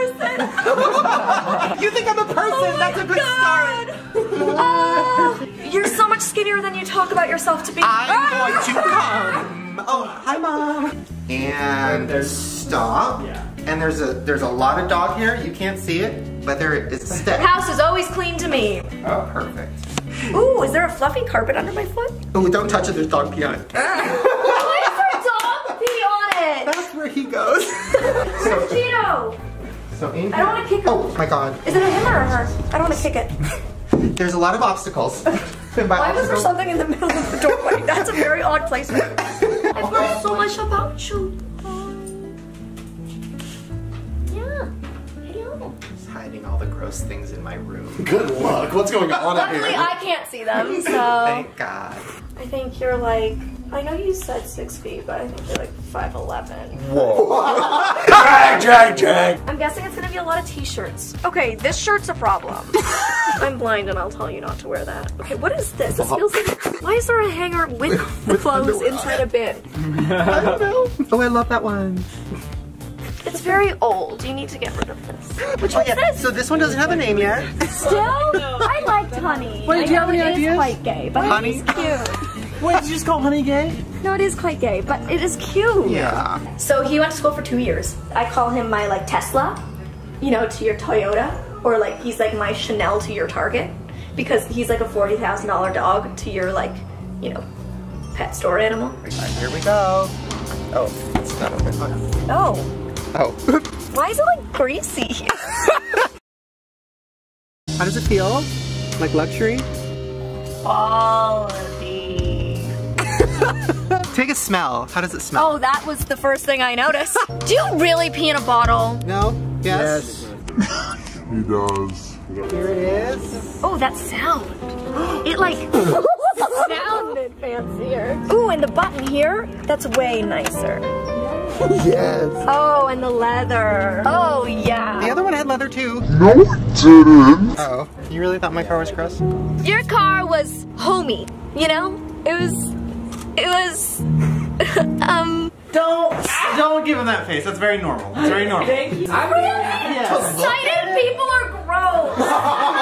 person. You think I'm a person? That's a good start. Uh, you're so much skinnier than you talk about yourself to be. I'm going to come. Oh, hi, mom. And stop. Yeah. And there's a there's a lot of dog hair. You can't see it, but there is a stick. House is always clean to me. Oh, perfect. Ooh, is there a fluffy carpet under my foot? Oh, don't touch it. There's dog pee on it. so Amy. I don't want to kick her. Oh my God. Is it a him or a her? I don't want to kick it. There's a lot of obstacles. And by Why was there something in the middle of the doorway? That's a very odd placement. I've learned so much about you. Yeah. Hello. Oh. Hiding all the gross things in my room. Good luck. What's going on out Luckily, here? I can't see them, so Thank God. I think you're like. I know you said six feet, but I think you're like five eleven. Drag, drag, drag. I'm guessing it's gonna be a lot of t-shirts. Okay, this shirt's a problem. I'm blind and I'll tell you not to wear that. Okay, what is this? This uh-huh. feels like. Why is there a hanger with, clothes inside a bin? I don't know. Oh, I love that one. It's very old. You need to get rid of this. Oh, Which Oh one's yeah. this? So this one doesn't have a name yet. Still? I liked Honey. Wait, I do you have know any it is ideas? quite gay, but Honey? Honey's cute. Wait, did you just call Honey gay? No, it is quite gay, but it is cute. Yeah. So he went to school for two years. I call him my like Tesla, you know, to your Toyota, or like he's like my Chanel to your Target, because he's like a forty thousand dollar dog to your like, you know, pet store animal. Here we go. Oh, it's not open. Oh, Oh. why is it like greasy? How does it feel? Like luxury? Quality. Take a smell. How does it smell? Oh, that was the first thing I noticed. Do you really pee in a bottle? No? Yes? He does. Here it is. Oh, that sound. It like sounded fancier. Ooh, and the button here, that's way nicer. Yes. Oh, and the leather. Oh, yeah. The other one had leather too. No, it didn't. Oh. You really thought my car was gross? Your car was homey, you know? It was, it was, um, Don't don't give him that face. That's very normal. It's very normal. i'm really excited people are gross.